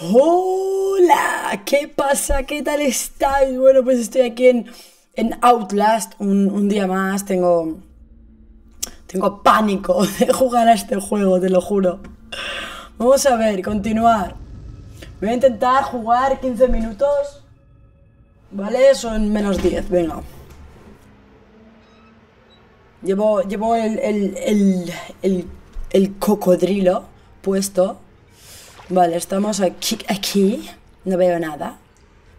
Hola, ¿qué pasa? ¿Qué tal estáis? Bueno, pues estoy aquí en, en Outlast un, un día más. Tengo, tengo pánico de jugar a este juego, te lo juro. Vamos a ver, continuar. Voy a intentar jugar 15 minutos. ¿Vale? Son menos 10, venga. Llevo, llevo el, el, el, el, el cocodrilo puesto. Vale, estamos aquí, aquí. No veo nada.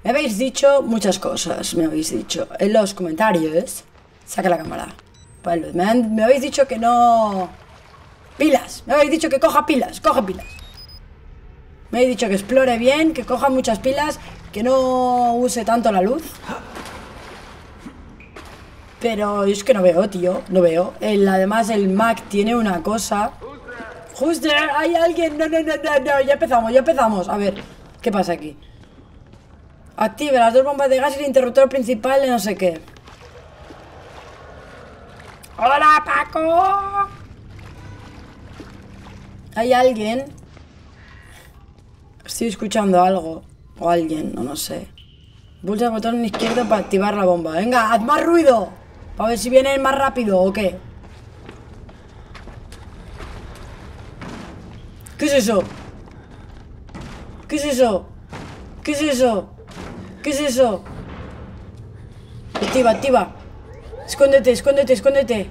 Me habéis dicho muchas cosas, me habéis dicho. En los comentarios. Saca la cámara. Vale, me, habéis dicho que no... Pilas. Me habéis dicho que coja pilas. Coja pilas. Me habéis dicho que explore bien, que coja muchas pilas, que no use tanto la luz. Pero es que no veo, tío. No veo. Además, el Mac tiene una cosa... There? Hay alguien. No, no, no, no, no. Ya empezamos, ya empezamos. A ver, ¿qué pasa aquí? Active las dos bombas de gas y el interruptor principal de no sé qué. ¡Hola, Paco! Hay alguien. Estoy escuchando algo. O alguien, no, no sé. Pulsa el botón izquierdo para activar la bomba. Venga, haz más ruido. Para ver si viene más rápido o qué. ¿Qué es eso? ¿Qué es eso? ¿Qué es eso? ¿Qué es eso? Activa, activa. Escóndete, escóndete, escóndete.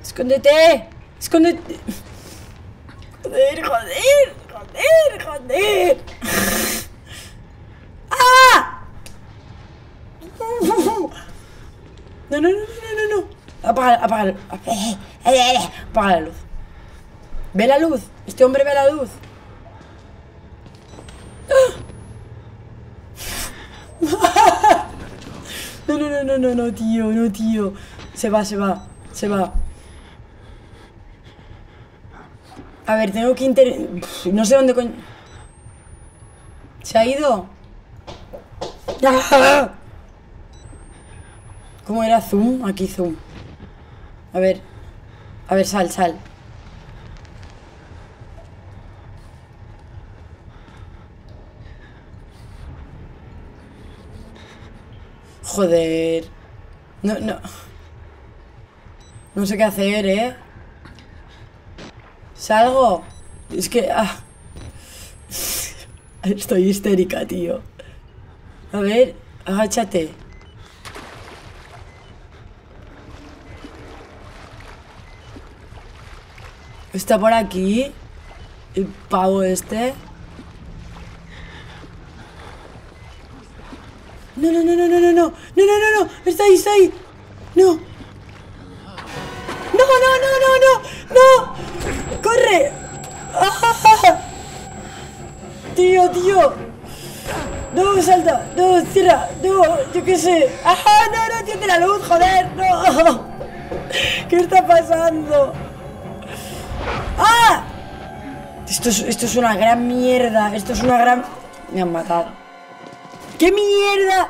Escóndete. Escóndete. Joder, joder, joder, joder. ¡Ah! No, no, no, no, no, no. Apaga, apaga, apaga la luz. Ve la luz. Este hombre ve la luz. No, no, no, no, no, no, tío, no, tío. Se va, se va, se va. A ver, tengo que inter... No sé dónde coño... ¿Se ha ido? ¿Cómo era zoom? Aquí zoom. A ver. A ver, sal, sal. Joder. No, no. No sé qué hacer, ¿eh? ¿Salgo? Es que... Ah. Estoy histérica, tío. A ver, agáchate. Está por aquí. El pavo este. No, no, no, no, no, no, no. No, no, no, no. Está ahí, está ahí. No. No, no, no, no, no. No. Corre. ¡Ah! Tío, tío. No, salta. No, cierra. No, yo qué sé. ¡Ajá! No, no, enciende la luz, joder. No. ¿Qué está pasando? ¡Ah! Esto es, esto es una gran mierda. Esto es una gran... Me han matado. ¿Qué mierda?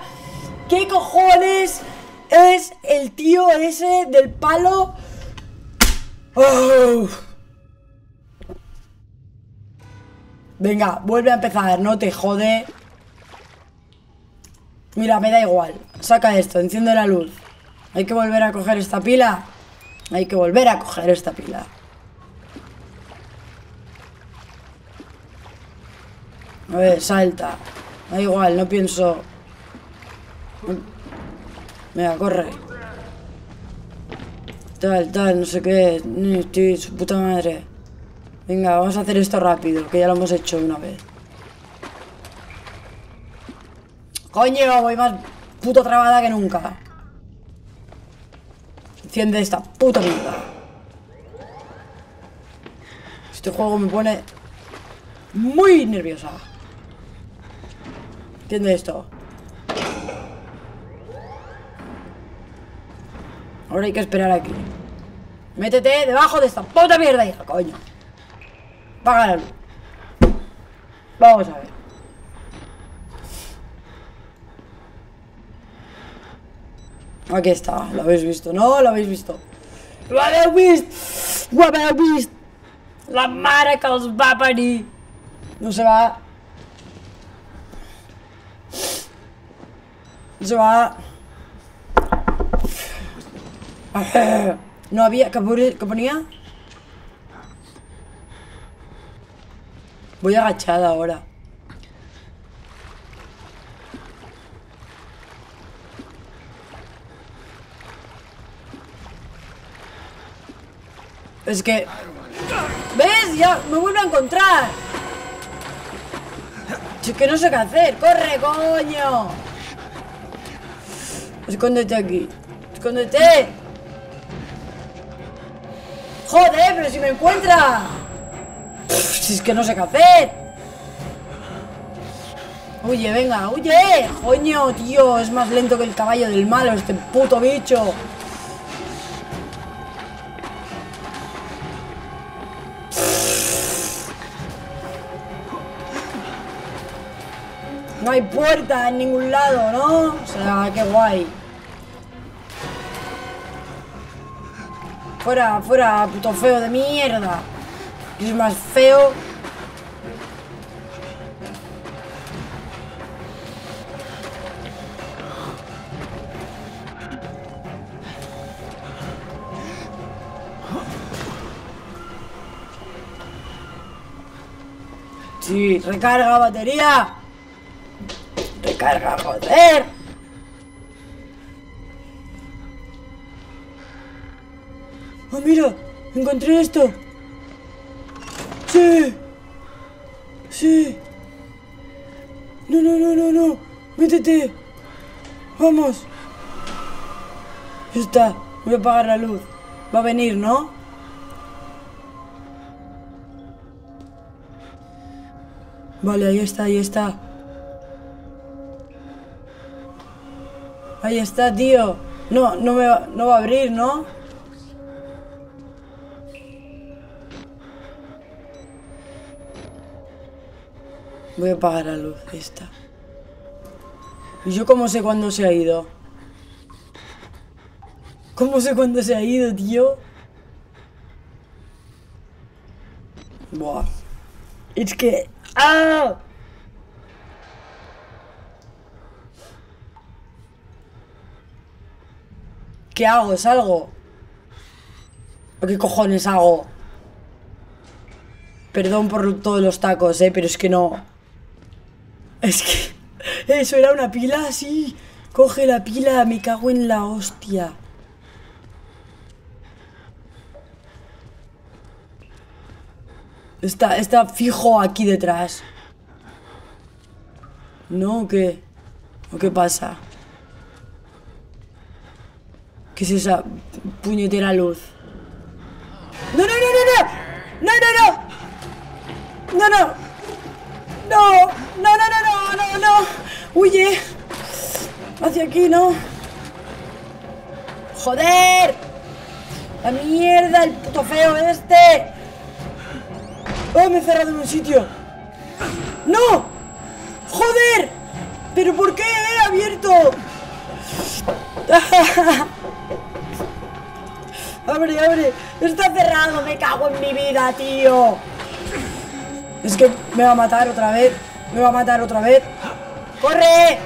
¿Qué cojones es el tío ese del palo? Oh. Venga, vuelve a empezar, no te jode. Mira, me da igual. Saca esto, enciende la luz. Hay que volver a coger esta pila. Hay que volver a coger esta pila. A ver, salta. Da igual, no pienso. Venga, corre. Tal, tal, no sé qué. Estoy su puta madre. Venga, vamos a hacer esto rápido, que ya lo hemos hecho una vez. Coño, voy más puto trabada que nunca. Enciende esta puta mierda. Este juego me pone muy nerviosa. Entiende esto. Ahora hay que esperar aquí. Métete debajo de esta puta mierda, hija, coño. Apaga la. Vamos a ver. Aquí está, lo habéis visto, ¿no? Lo habéis visto. Lo habéis visto. Lo habéis visto. La mare que els va parir. No se va. Va. No había... ¿Qué ponía? Voy agachada ahora. Es que... ¿Ves? Ya me vuelvo a encontrar. Es que no sé qué hacer. ¡Corre, coño! Escóndete aquí. Escóndete. Joder, pero si me encuentra. Si es que no sé qué hacer. Huye, venga, huye. Coño, tío, es más lento que el caballo del malo, este puto bicho. No hay puerta en ningún lado, ¿no? O sea, qué guay. Fuera, fuera, puto feo de mierda. Es más feo. Sí, recarga batería. Recarga, joder. Oh, mira, encontré esto. Sí. Sí. No, no, no, no, no. Métete. Vamos. Ya está. Voy a apagar la luz. Va a venir, ¿no? Vale, ahí está, ahí está. Ahí está, tío. No, no me va, no va a abrir, ¿no? Voy a apagar la luz, ahí está. ¿Y yo cómo sé cuándo se ha ido? ¿Cómo sé cuándo se ha ido, tío? Buah. Es que... ¡Ah! ¿Qué hago? ¿Es algo? ¿O qué cojones hago? Perdón por todos los tacos, eh, pero es que no... Es que... Eso era una pila así. Coge la pila, me cago en la hostia. Está, está fijo aquí detrás. ¿No? ¿O qué? ¿O qué pasa? ¿Qué es esa puñetera luz? ¡No, no, no, no, no! ¡No, no, no! ¡No, no! ¡No! ¡No, no, no, no, no, no! ¡Huye! Hacia aquí, ¿no? ¡Joder! ¡La mierda! ¡El puto feo este! ¡Oh, me he cerrado en un sitio! ¡No! ¡Joder! ¿Pero por qué he abierto? ¡Abre, abre! ¡Está cerrado! ¡Me cago en mi vida, tío! Es que me va a matar otra vez. Me va a matar otra vez. ¡Corre!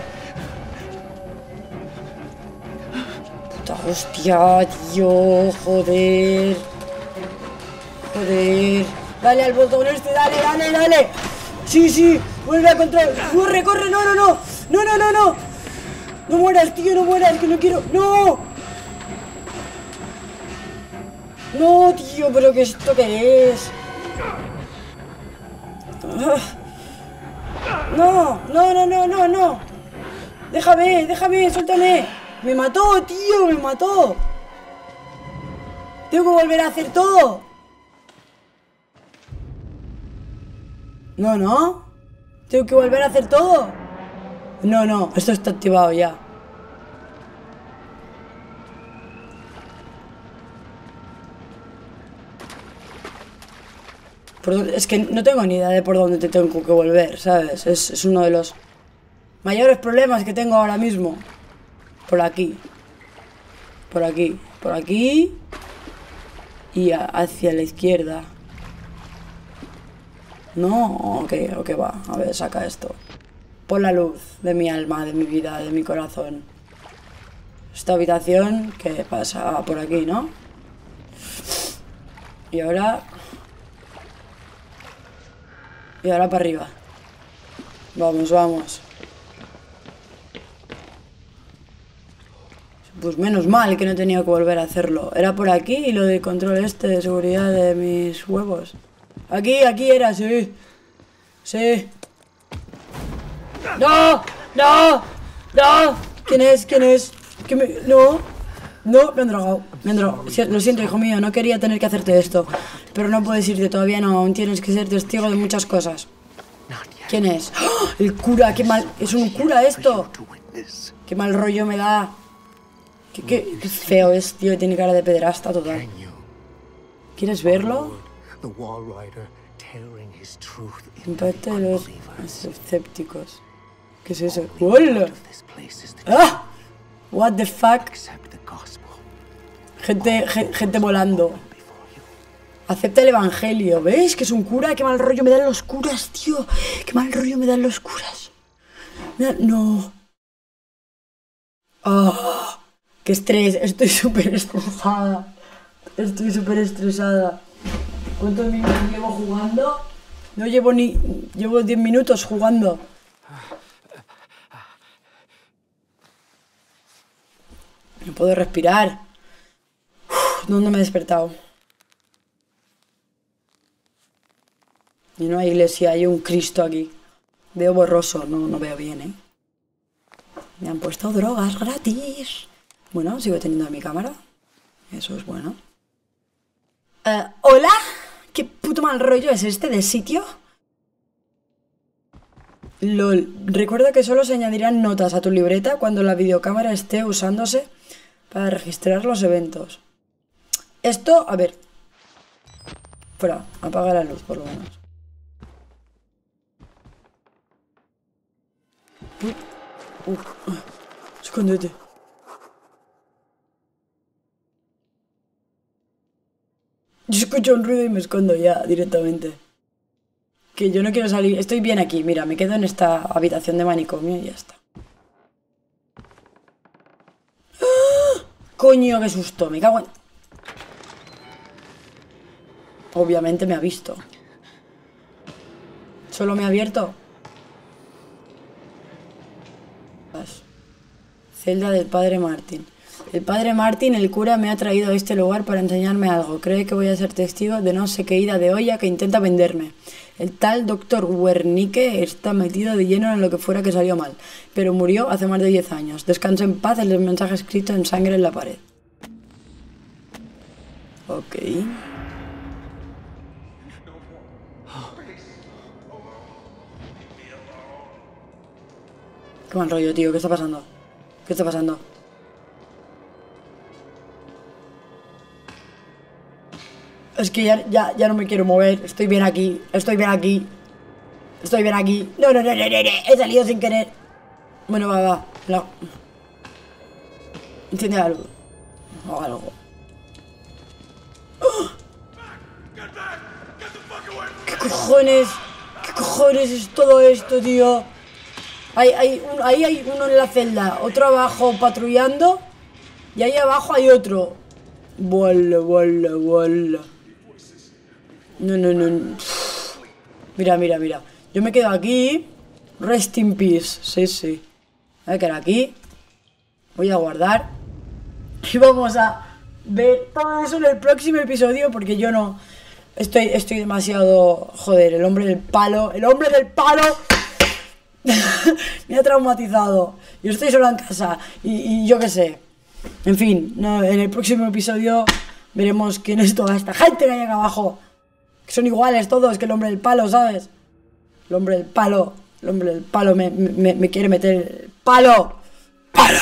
Puta hostia, tío. Joder. Joder. Dale al botón este, dale, dale, dale. Sí, sí. Vuelve a control. Corre, corre. No, no, no. No, no, no, no. No mueras, tío, no mueras, que no quiero. ¡No! No, tío, pero ¿qué esto qué es? No, no, no, no, no, no. Déjame, déjame, suéltame. Me mató, tío, me mató. Tengo que volver a hacer todo. No, no. Tengo que volver a hacer todo. No, no, esto está activado ya. Es que no tengo ni idea de por dónde te tengo que volver, ¿sabes? Es, uno de los mayores problemas que tengo ahora mismo. Por aquí. Por aquí. Por aquí. Y hacia la izquierda. No, ok, ok, va. A ver, saca esto. Por la luz de mi alma, de mi vida, de mi corazón. Esta habitación que pasa por aquí, ¿no? Y ahora... Y ahora para arriba. Vamos, vamos. Pues menos mal que no he tenido que volver a hacerlo. Era por aquí y lo de control este de seguridad de mis huevos. Aquí, aquí era, sí. Sí. ¡No! ¡No! ¡No! ¿Quién es? ¿Quién es? ¿Quién me... No. No, me han drogado. Me han drogado. Lo siento, hijo mío, no quería tener que hacerte esto. Pero no puedes irte todavía, no. Aún tienes que ser testigo de muchas cosas. ¿Quién es? ¡Oh! El cura, qué mal. Es un cura esto. Qué mal rollo me da. Qué, qué, qué feo es, tío. Tiene cara de pederasta total. ¿Quieres verlo? Impacto de los escépticos. ¿Qué es eso? ¡Hola! ¡Ah! What the fuck? Gente, gente, gente volando. Acepta el evangelio. ¿Veis? Que es un cura. Qué mal rollo me dan los curas, tío. Qué mal rollo me dan los curas. No. Oh, qué estrés. Estoy súper estresada. Estoy súper estresada. ¿Cuántos minutos llevo jugando? No llevo ni... Llevo 10 minutos jugando. No puedo respirar. ¿Dónde me he despertado? Y no hay iglesia, hay un Cristo aquí. Veo borroso, no, no veo bien, ¿eh? Me han puesto drogas gratis. Bueno, sigo teniendo mi cámara. Eso es bueno. Uh, ¿Hola? ¿Qué puto mal rollo es este de sitio? LOL. Recuerda que solo se añadirán notas a tu libreta cuando la videocámara esté usándose para registrar los eventos. Esto, a ver. Fuera, apaga la luz por lo menos. Uy, uh, escóndete. Yo escucho un ruido y me escondo ya directamente. Que yo no quiero salir. Estoy bien aquí. Mira, me quedo en esta habitación de manicomio y ya está. ¡Ah! Coño, qué susto. Me cago en... Obviamente me ha visto. Solo me ha abierto. Celda del padre Martín. El padre Martín, el cura, me ha traído a este lugar para enseñarme algo. Cree que voy a ser testigo de no sé qué ida de olla que intenta venderme. El tal doctor Wernicke está metido de lleno en lo que fuera que salió mal, pero murió hace más de 10 años. Descansa en paz el mensaje escrito en sangre en la pared. Ok. Qué mal rollo, tío. ¿Qué está pasando? ¿Qué está pasando? Es que ya, ya, ya no me quiero mover. Estoy bien aquí. Estoy bien aquí. Estoy bien aquí. No, no, no, no, no, no. He salido sin querer. Bueno, va, va. No. Enciende luz. O algo. ¡Oh! ¿Qué cojones? ¿Qué cojones es todo esto, tío? Hay, hay un- ahí hay uno en la celda, otro abajo patrullando. Y ahí abajo hay otro. Bola, bola, bola. No, no, no. Mira, mira, mira. Yo me quedo aquí. Rest in peace. Sí, sí. Voy a quedar aquí. Voy a guardar. Y vamos a ver todo eso en el próximo episodio porque yo no... Estoy, estoy demasiado... Joder, el hombre del palo. El hombre del palo. me ha traumatizado. Yo estoy sola en casa y, yo qué sé. En fin, no, en el próximo episodio veremos quién es toda esta gente que hay abajo. Que son iguales todos que el hombre del palo, ¿sabes? El hombre del palo. El hombre del palo me, quiere meter palo. ¡Palo!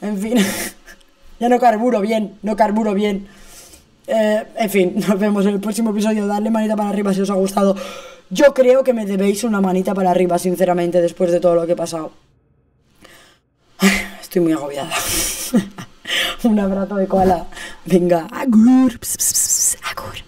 En fin. ya no carburo bien. No carburo bien. Eh, en fin, nos vemos en el próximo episodio. Darle manita para arriba si os ha gustado. Yo creo que me debéis una manita para arriba, sinceramente, después de todo lo que he pasado. Estoy muy agobiada. Un abrazo de koala. Venga, agur. Ps, ps, ps, agur.